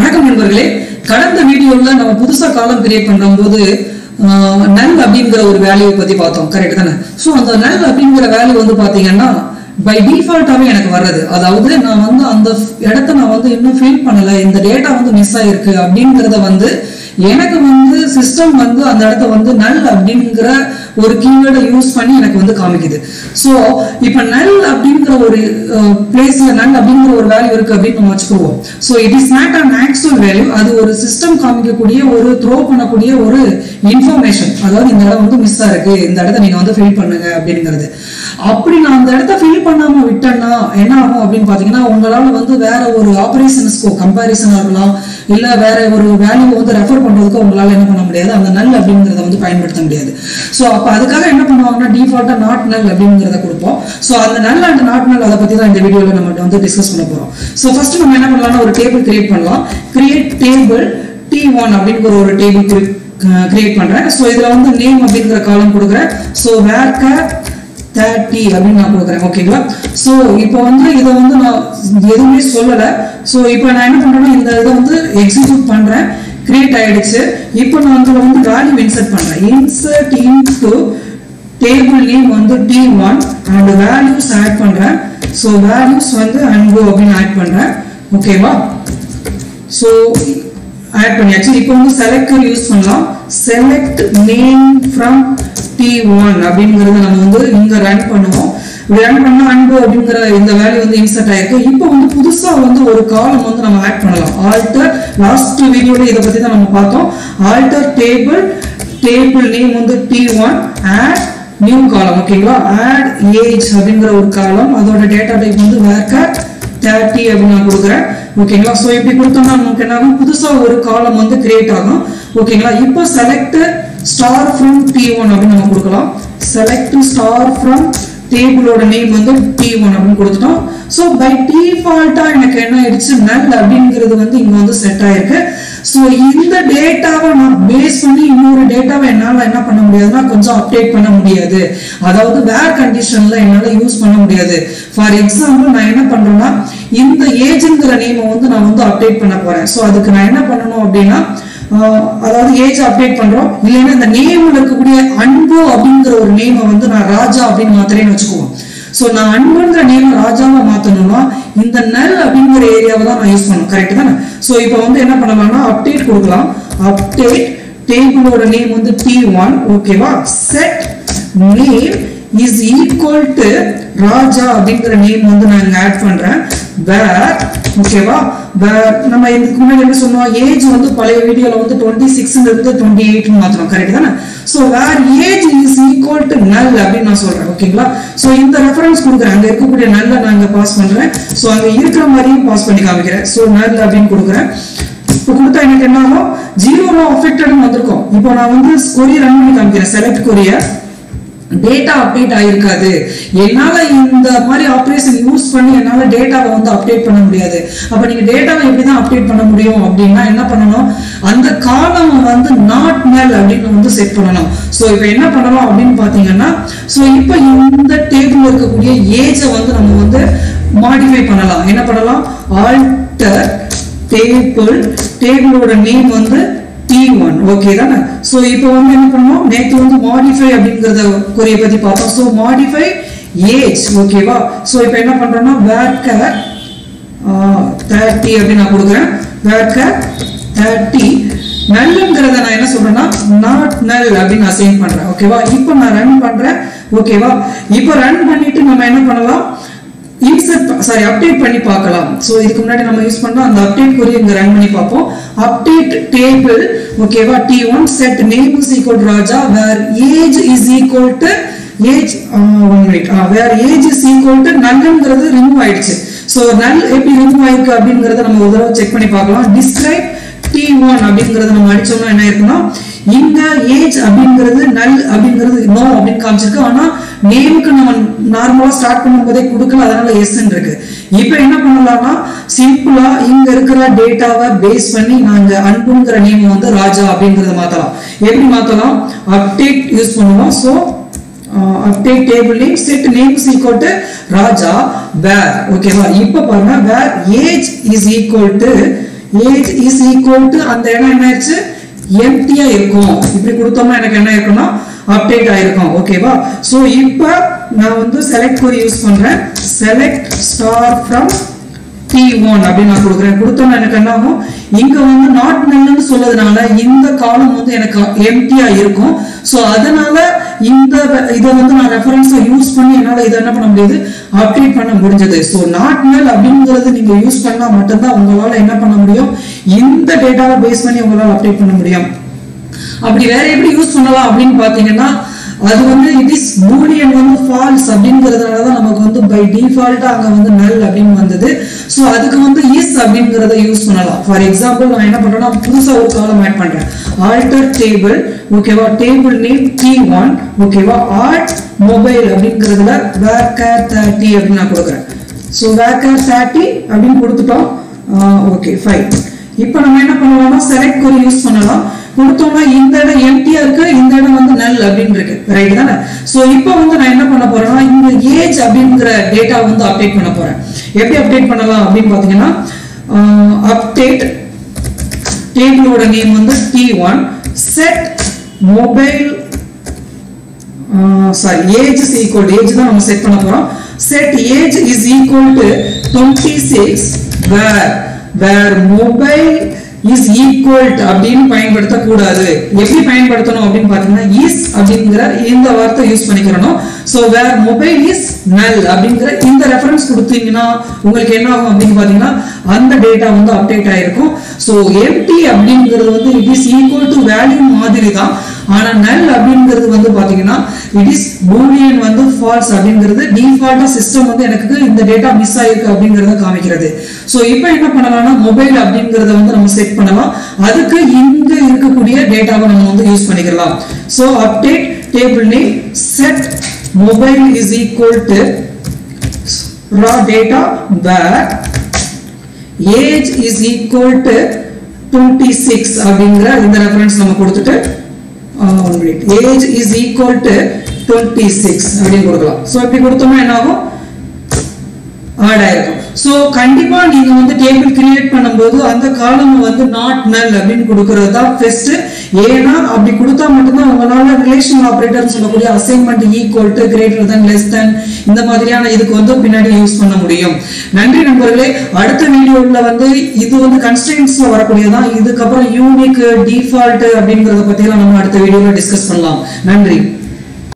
வணக்கம் நண்பர்களே. கடந்த வீடியோல நம்ம புதுசா காலம் கிரியேட் பண்ணும்போது நல் அப்படிங்கிற ஒரு வேல்யூ பத்தி பார்த்தோம். கரெக்ட் தானே? ஸோ அந்த நல் அப்படிங்கிற வேல்யூ வந்து பாத்தீங்கன்னா பை டிஃபால்ட்டாவே எனக்கு வர்றது. அதாவது நான் வந்து அந்த இடத்த நான் வந்து இன்னும் ஃபீல் பண்ணல. இந்த டேட்டா வந்து மிஸ் ஆயிருக்கு அப்படிங்கிறத வந்து எனக்கு வந்து சிஸ்டம் வந்து அந்த இடத்த வந்து நல் அப்படிங்கிற ஒரு கீவேர்டை யூஸ் பண்ணி எனக்கு வந்து காமிக்குது. ஸோ இப்போ நல் அப்படிங்கிற ஒரு பிளேஸ்ல நல் அப்படிங்கிற ஒரு வேல்யூ இருக்கு அப்படின்னு நம்ம வச்சுக்குவோம். So it is not an actual value அது ஒரு சிஸ்டம் காமிக்கக்கூடிய ஒரு த்ரோ பண்ணக்கூடிய ஒரு இன்ஃபர்மேஷன் அதாவது இந்த இடம் வந்து மிஸ் ஆயிருக்கு இந்த இடத்த நீங்க வந்து ஃபில் பண்ணுங்க அப்படிங்கிறது. அப்படி நான் அந்த இடத்த ஃபில் பண்ணாம விட்டேன்னா என்ன ஆகும் அப்படின்னு பாத்தீங்கன்னா உங்களால வந்து வேற ஒரு ஆபரேஷன்ஸ்க்கோ கம்பாரிசனா இருக்கலாம். இல்ல வேற ஒரு வேல்யூ வந்து ரெஃபர் பண்றதுக்கோ உங்களால என்ன பண்ண முடியாது. அந்த நல் அப்படிங்கிறத வந்து பயன்படுத்த முடியாது. ஸோ அப்ப அதுக்காக என்ன பண்ணுவாங்கன்னா டிஃபால்ட்டா நாட் நல் அப்படிங்கிறத கொடுப்போம். ஸோ அந்த நல் அண்ட் நாட் நல் அதை பத்தி தான் இந்த வீடியோல நம்ம வந்து டிஸ்கஸ் பண்ண போறோம். ஸோ ஃபர்ஸ்ட் நம்ம என்ன பண்ணலாம்னா ஒரு டேபிள் கிரியேட் பண்ணலாம். கிரியேட் டேபிள் டி ஒன் அப்படிங்கிற ஒரு டேபிள் கிரியேட் பண்றேன். ஸோ இதுல வந்து நேம் அப்படிங்கிற காலம் கொடுக்குறேன். ஸோ வேர்க்க தேர்ட்டி அப்படின்னு நான் கொடுக்குறேன். ஓகேங்களா ஸோ இப்போ வந்து இதை வந்து நான் எதுவுமே சொல்லலை. ஸோ இப்போ நான் என்ன பண்ணுறேன்னா இந்த இதை வந்து எக்ஸிக்யூட் பண்ணுறேன் கிரியேட் ஆகிடுச்சு இப்போ நான் வந்து வந்து வேல்யூ இன்சர்ட் பண்ணுறேன் இன்சர்ட் இன்டு டேபிள் நேம் வந்து T one and values add பண்ணுறேன் ஸோ வேல்யூஸ் வந்து அன்பு அப்படின்னு ஆட் பண்ணுறேன் ஓகேவா ஸோ ஆட் பண்ணியாச்சு. இப்போ வந்து செலக்டர் யூஸ் பண்ணலாம். Select name from T one அப்படிங்கறத நம்ம வந்து இங்க ரன் பண்ணுவோம். ரன் பண்ண அன்பு அப்படிங்கிற இந்த வேல்யூ வந்து இன்சர்ட் ஆயிருக்கு. இப்போ வந்து புதுசா வந்து ஒரு காலம் வந்து நம்ம ஆட் பண்ணலாம். ஆல்டர் லாஸ்ட் வீடியோல இதை பத்தி தான் நம்ம பார்த்தோம். ஆல்டர் டேபிள் டேபிள் நேம் வந்து T one add new column ஓகேங்களா ஆட் ஏஜ் அப்படிங்கிற ஒரு காலம் அதோட டேட்டா டைப் வந்து வேர்க்கட் தேர்ட்டி அப்படின்னு நான் கொடுக்குறேன். ஓகேங்களா ஸோ இப்படி கொடுத்தோம்னா நமக்கு என்ன ஆகும் புதுசா ஒரு காலம் வந்து கிரியேட் ஆகும். ஓகேங்களா இப்போ select star from T one அப்படின்னு நம்ம கொடுக்கலாம். செலக்ட் ஸ்டார் ஃப்ரம் டேபிளோட நேம் வந்து டி ஒன் அப்படின்னு கொடுத்துட்டோம். ஸோ பை டிஃபால்ட்டாக எனக்கு என்ன ஆயிடுச்சு? நல் அப்படிங்கிறது வந்து இங்க வந்து செட் ஆயிருக்கு. ஸோ இந்த டேட்டாவை நான் பேஸ் பண்ணி இன்னொரு டேட்டாவை என்னால் என்ன பண்ண முடியாதுன்னா கொஞ்சம் அப்டேட் பண்ண முடியாது. அதாவது வேர் கண்டிஷன்ல என்னால் யூஸ் பண்ண முடியாது. ஃபார் எக்ஸாம்பிள் நான் என்ன பண்றேன்னா இந்த ஏஜ்ங்கிற நேமை வந்து நான் வந்து அப்டேட் பண்ண போறேன். ஸோ அதுக்கு நான் என்ன பண்ணணும் அப்படின்னா அதாவது ஏஜ் அப்டேட் பண்றோம். இல்லைன்னா இந்த நேம் இருக்கக்கூடிய அன்பு அப்படிங்கிற ஒரு நேமை வந்து நான் ராஜா அப்படின்னு மாத்திரேன்னு வச்சுக்குவோம். ஸோ நான் அன்புன்ற நேம் ராஜாவை மாத்தணும்னா இந்த நல் அப்படிங்கிற ஏரியாவை தான் நான் யூஸ் பண்ணணும். கரெக்ட் தானே? ஸோ இப்போ வந்து என்ன பண்ணலாம்னா அப்டேட் கொடுக்கலாம். அப்டேட் டேபிளோட நேம் வந்து டி ஒன் ஓகேவா set name is equal to Raja அப்படிங்கிற நேம் வந்து நான் ஆட் பண்றேன். வேர் ஓகேவா? நம்ம இதுக்கு முன்னாடி என்ன சொன்னோம்? ஏஜ் வந்து பழைய வீடியோல வந்து டுவெண்ட்டி சிக்ஸ்ல இருந்து டுவெண்ட்டி எயிட்னு மாத்திரம் கரெக்ட் தானே? So where age is equal to null அப்படின்னு நான் சொல்றேன் ஓகேங்களா? ஸோ இந்த ரெஃபரன்ஸ் கொடுக்குறேன். அங்க இருக்கக்கூடிய நல்ல நான் இங்க பாஸ் பண்றேன். ஸோ அங்க இருக்கிற மாதிரியும் பாஸ் பண்ணி காமிக்கிறேன். ஸோ நல் அப்படின்னு கொடுக்குறேன். இப்போ கொடுத்தா எனக்கு என்ன ஆகும்? ஜீரோ அஃபெக்டட்னு வந்திருக்கும். இப்போ நான் வந்து கொரியர் ரன் பண்ணி காமிக்கிறேன் செலக்ட் கொரியர் டேட்டா அப்டேட் ஆயிருக்காது. என்னால இந்த மாதிரி ஆப்ரேஷன் யூஸ் பண்ணி என்னால டேட்டாவை வந்து அப்டேட் பண்ண முடியாது. அப்ப நீங்க டேட்டாவை எப்படிதான் அப்டேட் பண்ண முடியும் அப்படின்னா என்ன பண்ணணும்? அந்த காலம் வந்து நாட் நல் அப்படின்னு வந்து செட் பண்ணணும். ஸோ இப்போ என்ன பண்ணலாம் அப்படின்னு பாத்தீங்கன்னா ஸோ இப்போ இந்த டேபிள் இருக்கக்கூடிய ஏஜை வந்து நம்ம வந்து மாடிஃபை பண்ணலாம். என்ன பண்ணலாம்? ஆல்டர் டேபிள் டேபிளோட நேம் வந்து டி ஒன் ஓகே தானே ஸோ இப்போ வந்து என்ன பண்ணுவோம் நேற்று வந்து மாடிஃபை அப்படிங்கிறத குறைய பத்தி பார்த்தோம். ஸோ மாடிஃபை ஏஜ் ஓகேவா ஸோ இப்போ என்ன பண்றோம்னா வேர்க்க தேர்ட்டி அப்படின்னு நான் கொடுக்குறேன். வேர்க்க தேர்ட்டி நல்லுங்கிறத நான் என்ன சொல்றேன்னா நாட் நல் அப்படின்னு நான் சேவ் பண்றேன். ஓகேவா இப்போ நான் ரன் பண்றேன். ஓகேவா இப்போ ரன் பண்ணிட்டு நம்ம என்ன பண்ணலாம்? இன்சர்ட் சாரி அப்டேட் பண்ணி பார்க்கலாம். ஸோ இதுக்கு முன்னாடி நம்ம யூஸ் பண்ணோம் அந்த அப்டேட் குறி இங்கே ரன் பண்ணி பார்ப்போம். அப்டேட் டேபிள் ஓகேவா T one set name is equal Raja where age is equal to age one minute where age is equal to நல்லுங்கிறது remove ஆயிடுச்சு. ஸோ நல் எப்படி ரிமூவ் ஆயிருக்கு அப்படிங்கறத நம்ம ஒரு தடவை செக் பண்ணி பார்க்கலாம். டிஸ்கிரைப் டி ஒன் அப்படிங்கறத நம்ம அடிச்சோம்னா என்ன இருக்குன்னா இங்க ஏஜ் அப்படிங்கிறது நல் அப்படிங்கிறது நோ அப்படின்னு காமிச்சிருக்கு. ஆனா நேமுக்கு நம்ம நார்மலா ஸ்டார்ட் பண்ணும்போதே கொடுக்கல அதனால எஸ் இருக்கு இப்போ என்ன பண்ணலாம்னா சிம்பிளா இங்க இருக்கிற டேட்டாவை பேஸ் பண்ணி நாங்க அன்புங்கிற நேம் வந்து ராஜா அப்படிங்கறத மாத்தலாம். எப்படி மாத்தலாம்? அப்டேட் யூஸ் பண்ணுவோம். So update table name set name is equal to Raja where ஓகேவா இப்போ பாருங்க where age is equal to age is equal to அந்த இடம் என்ன ஆயிடுச்சு எம்டியா இருக்கும். இப்படி கொடுத்தோம்னா எனக்கு என்ன இருக்குன்னா அப்டேட் ஆயிருக்கும். ஓகேவா சோ இப்போ நான் வந்து செலக்ட் குறி யூஸ் பண்றேன். Select star from T one அப்படின்னு நான் கொடுக்குறேன். கொடுத்தோம்னா எனக்கு என்ன ஆகும்? இங்க வந்து நாட் நல்லுன்னு சொல்லதுனால இந்த காலம் வந்து எனக்கு எம்டியா இருக்கும். ஸோ அதனால இந்த இதை வந்து நான் ரெஃபரன்ஸை யூஸ் பண்ணி என்னால் இதை என்ன பண்ண முடியுது? அப்டேட் பண்ண முடிஞ்சது. ஸோ நாட் நல் அப்படிங்கிறது நீங்கள் யூஸ் பண்ணால் மட்டும்தான் உங்களால் என்ன பண்ண முடியும்? இந்த டேட்டாவை பேஸ் பண்ணி உங்களால் அப்டேட் பண்ண முடியும். அப்படி வேற எப்படி யூஸ் பண்ணலாம் அப்படின்னு பாத்தீங்கன்னா அது வந்து இட் இஸ் பூலியன் வந்து ஃபால்ஸ் அப்படிங்கறதுனால தான் நமக்கு வந்து பை டிஃபால்ட்டா அங்க வந்து நல் அப்படின்னு வந்தது. சோ அதுக்கு வந்து இஸ் அப்படிங்கிறத யூஸ் பண்ணலாம். ஃபார் எக்ஸாம்பிள் நான் என்ன பண்றேன்னா புதுசா ஒரு காலம் ஆட் பண்றேன். ஆல்டர் டேபிள் ஓகேவா டேபிள் நேம் டி ஒன் ஓகேவா ஆர்ட் மொபைல் அப்படிங்கறதுல வேக்கர் தேர்ட்டி அப்படின்னு நான் கொடுக்குறேன். ஸோ வேக்கர் தேர்ட்டி அப்படின்னு கொடுத்துட்டோம். ஓகே ஃபைன் இப்போ நம்ம என்ன பண்ணலாம்னா செலக்ட் கொரி யூஸ் பண்ணலாம். கொடுத்தோம்னா இந்த இடம் எம்டியா இருக்கு? இந்த இடம் வந்து நல் அப்படின்னு இருக்கு ரைட் தானே? சோ இப்போ வந்து நான் என்ன பண்ண போறேன்னா இந்த ஏஜ் அப்படிங்கிற டேட்டா வந்து அப்டேட் பண்ண போறேன். எப்படி அப்டேட் பண்ணலாம் அப்படின்னு பாத்தீங்கன்னா அப்டேட் டேபிளோட நேம் வந்து T one set mobile sorry age is equal age தான் நம்ம செட் பண்ண போறோம். Set age is equal to twenty six where where mobile is equal அப்படின்னு பயன்படுத்த கூடாது எப்படி பயன்படுத்தணும் அப்படின்னு பாத்தீங்கன்னா இஸ் அப்படிங்கிற இந்த வார்த்தை use பண்ணிக்கிறணும். So where mobile is null அப்படிங்கிற இந்த ரெஃபரன்ஸ் கொடுத்தீங்கன்னா உங்களுக்கு என்ன ஆகும் அப்படின்னு பாத்தீங்கன்னா அந்த டேட்டா வந்து அப்டேட் ஆயிருக்கும். சோ எம்டி அப்படிங்கிறது வந்து it is equal to value மாதிரி தான். ஆனா நல் அப்படிங்கிறது வந்து பாத்தீங்கன்னா இட் இஸ் பூலியன் வந்து ஃபால்ஸ் அப்படிங்கிறது டிஃபால்ட்டா சிஸ்டம் வந்து எனக்கு இந்த டேட்டா மிஸ் ஆயிருக்கு அப்படிங்கறத காமிக்கிறது. சோ இப்போ என்ன பண்ணலாம்னா மொபைல் அப்படிங்கறத வந்து நம்ம செட் பண்ணலாம். அதுக்கு இங்க இருக்கக்கூடிய டேட்டாவை நம்ம வந்து யூஸ் பண்ணிக்கலாம். So update table name set mobile is equal to raw data where age is equal to 26 அப்படிங்கிற இந்த ரெஃபரன்ஸ் நம்ம கொடுத்துட்டு age is equal to twenty six அப்படின்னு கொடுக்கலாம். ஸோ இப்படி கொடுத்தோம்னா என்ன ஆகும் ஆட் ஆயிருக்கும் ஸோ கண்டிப்பா நீங்க வந்து டேபிள் கிரியேட் பண்ணும்போது அந்த காலம் வந்து நாட் நல் அப்படின்னு கொடுக்கறது தான் பெஸ்ட் ஏன்னா அப்படி கொடுத்தா மட்டும்தான் உங்களால ரிலேஷனல் ஆப்ரேட்டர் சொல்லக்கூடிய assignment equal to greater than less than இந்த மாதிரியான இதுக்கு வந்து பின்னாடி யூஸ் பண்ண முடியும். நன்றி நண்பர்களே. அடுத்த வீடியோவில் வந்து இது வந்து கன்ஸ்டன்ஸ்ல வரக்கூடியதான் இதுக்கப்புறம் யூனிக் டிஃபால்ட் அப்படிங்கறத பத்தி எல்லாம் நம்ம அடுத்த வீடியோல டிஸ்கஸ் பண்ணலாம். நன்றி.